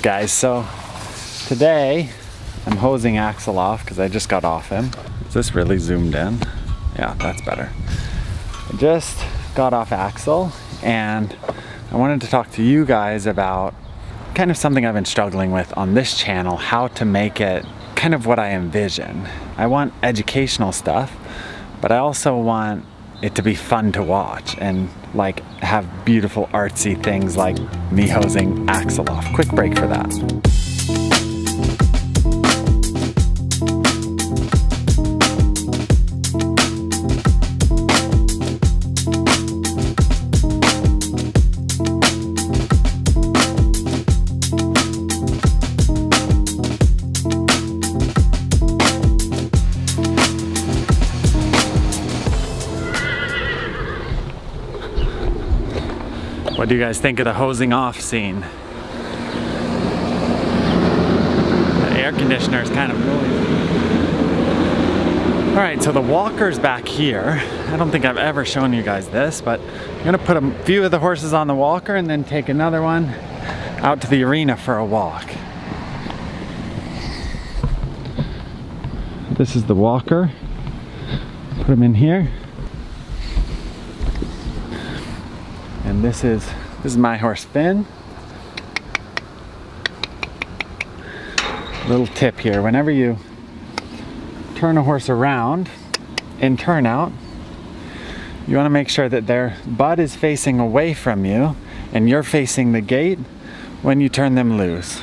Up guys? So today I'm hosing Axel off because I just got off him. Is this really zoomed in? Yeah, that's better. I just got off Axel and I wanted to talk to you guys about kind of something I've been struggling with on this channel, how to make it kind of what I envision. I want educational stuff, but I also want it to be fun to watch and like have beautiful artsy things like me hosing Axel off. Quick break for that. Do you guys think of the hosing off scene? The air conditioner is kind of noisy. All right, so the walker's back here. I don't think I've ever shown you guys this, but I'm gonna put a few of the horses on the walker and then take another one out to the arena for a walk. This is the walker. Put him in here. And this is this is my horse Finn. Little tip here, whenever you turn a horse around in turnout, you want to make sure that their butt is facing away from you and you're facing the gate when you turn them loose.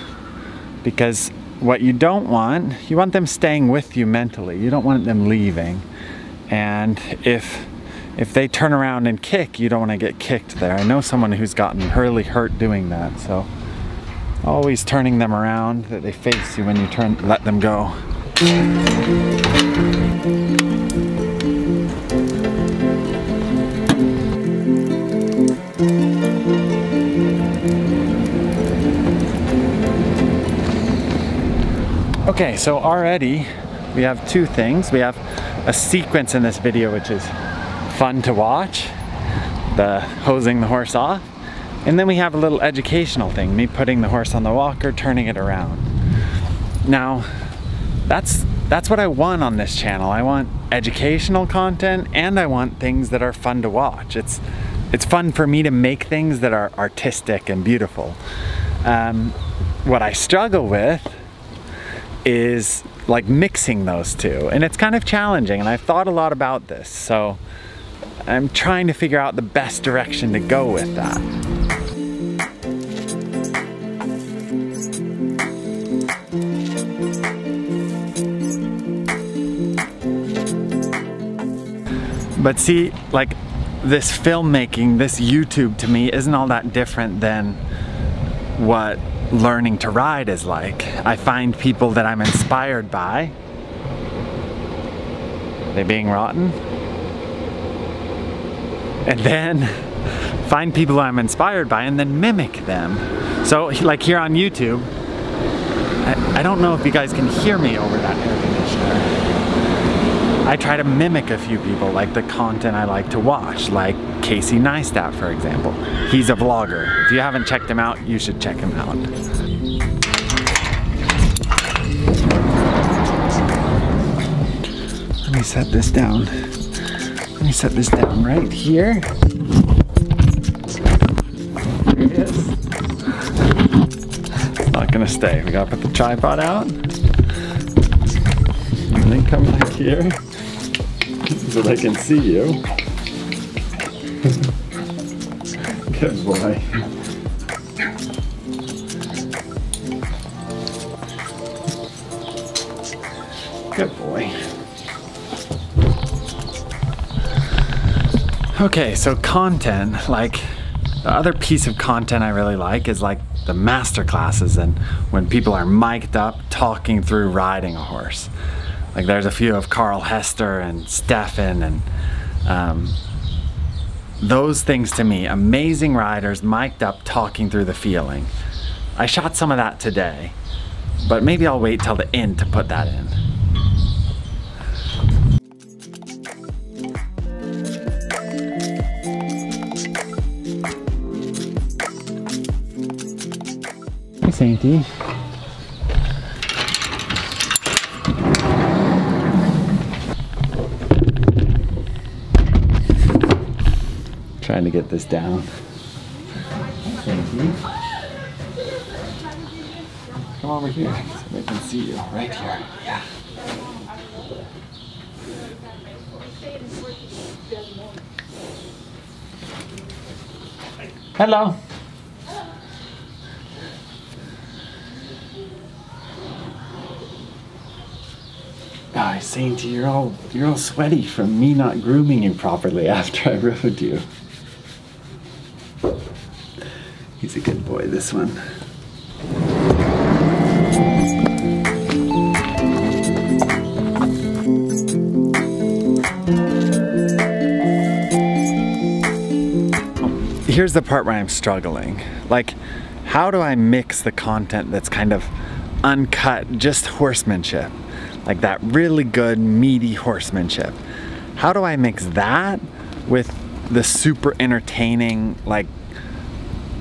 Because what you don't want, you want them staying with you mentally. You don't want them leaving. And if if they turn around and kick, you don't want to get kicked there. I know someone who's gotten really hurt doing that, so always turning them around that they face you when you turn let them go. Okay, so already we have two things. We have a sequence in this video which is fun to watch, the hosing the horse off. And then we have a little educational thing, me putting the horse on the walker, turning it around. Now, that's that's what I want on this channel. I want educational content and I want things that are fun to watch. It's it's fun for me to make things that are artistic and beautiful. Um, what I struggle with is like mixing those two and it's kind of challenging and I've thought a lot about this so I'm trying to figure out the best direction to go with that. But see, like this filmmaking, this YouTube to me isn't all that different than what learning to ride is like. I find people that I'm inspired by. Are they being rotten? And then find people I'm inspired by and then mimic them. So like here on YouTube, I, I don't know if you guys can hear me over that air conditioner. I try to mimic a few people, like the content I like to watch, like Casey Neistat, for example. He's a vlogger. If you haven't checked him out, you should check him out. Let me set this down. Me set this down right here. There it is. Not gonna stay. We gotta put the tripod out. And then come back here so they can see you. Good boy. Good boy. Okay, so content, like the other piece of content I really like is like the master classes and when people are mic'd up talking through riding a horse. Like there's a few of Carl Hester and Stefan and um, those things to me, amazing riders mic'd up talking through the feeling. I shot some of that today, but maybe I'll wait till the end to put that in. Hey, Sainty. Trying to get this down. Come over here so they can see you right here. Yeah. Hello. Oh, Sainty, you're all you're all sweaty from me not grooming you properly after I rode you. He's a good boy, this one. Here's the part where I'm struggling. Like, how do I mix the content that's kind of uncut, just horsemanship? Like that really good, meaty horsemanship. How do I mix that with the super entertaining, like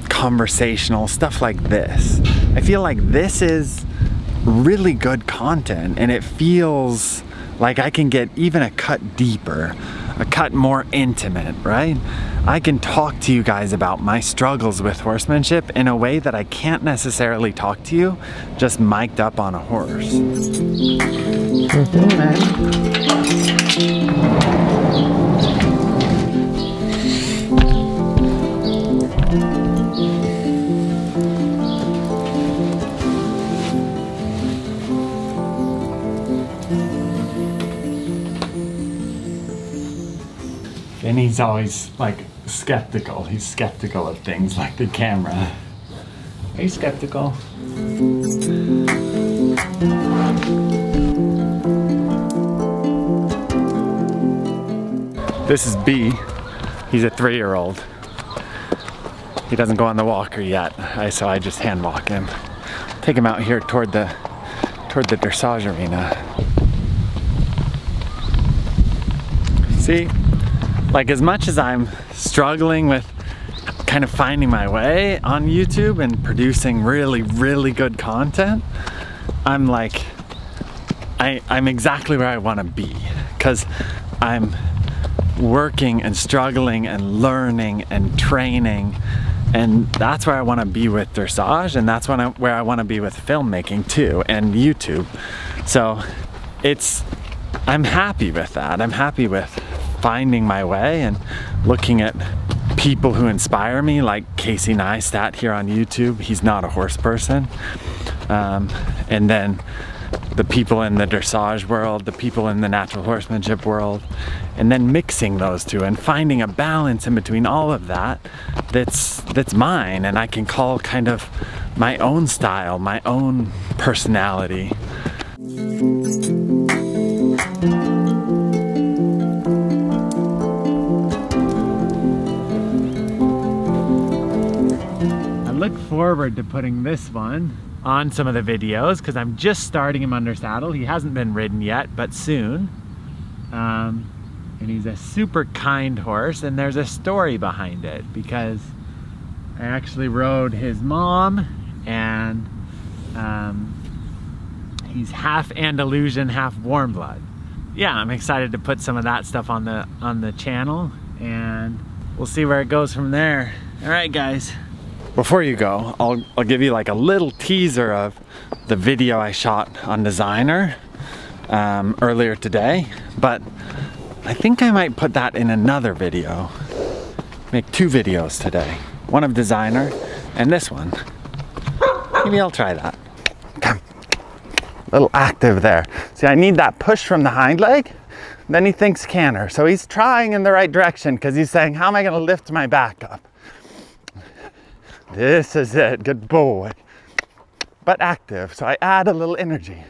conversational stuff like this? I feel like this is really good content and it feels like I can get even a cut deeper, a cut more intimate, right? I can talk to you guys about my struggles with horsemanship in a way that I can't necessarily talk to you just mic'd up on a horse. And he's always like skeptical. He's skeptical of things like the camera. Are you skeptical? This is B. He's a three-year-old. He doesn't go on the walker yet, I, so I just hand walk him. Take him out here toward the toward the dressage arena. See, like as much as I'm struggling with kind of finding my way on YouTube and producing really, really good content, I'm like, I, I'm exactly where I want to be because I'm working and struggling and learning and training. And that's where I want to be with dressage and that's when I, where I want to be with filmmaking too and YouTube. So it's I'm happy with that. I'm happy with finding my way and looking at people who inspire me like Casey Neistat here on YouTube. He's not a horse person. Um, and then the people in the dressage world, the people in the natural horsemanship world, and then mixing those two and finding a balance in between all of that that's that's mine and I can call kind of my own style, my own personality. I look forward to putting this one on some of the videos because I'm just starting him under saddle. He hasn't been ridden yet, but soon. Um, and he's a super kind horse and there's a story behind it because I actually rode his mom and um, he's half Andalusian, half warm blood. Yeah, I'm excited to put some of that stuff on the on the channel and we'll see where it goes from there. All right, guys. Before you go, I'll, I'll give you like a little teaser of the video I shot on Designer um, earlier today, but I think I might put that in another video. Make two videos today. One of Designer and this one. Maybe I'll try that. Come. Little active there. See, I need that push from the hind leg. Then he thinks canter. So he's trying in the right direction because he's saying, how am I gonna lift my back up? This is it, good boy. But active, so I add a little energy.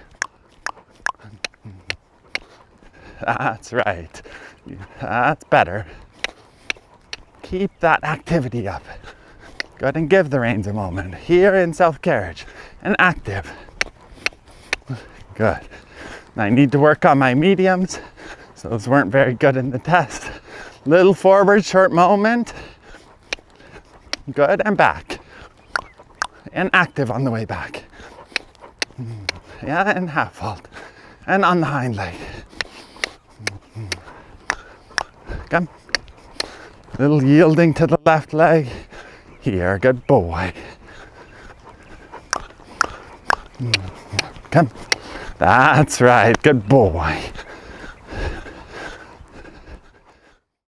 That's right. That's better. Keep that activity up. Go ahead and give the reins a moment. Here in self-carriage and active. Good. I need to work on my mediums. So those weren't very good in the test. Little forward, short moment. Good, and back. and active on the way back. Yeah, and half halt. And on the hind leg. Come. Little yielding to the left leg. Here, good boy. Come. That's right, good boy.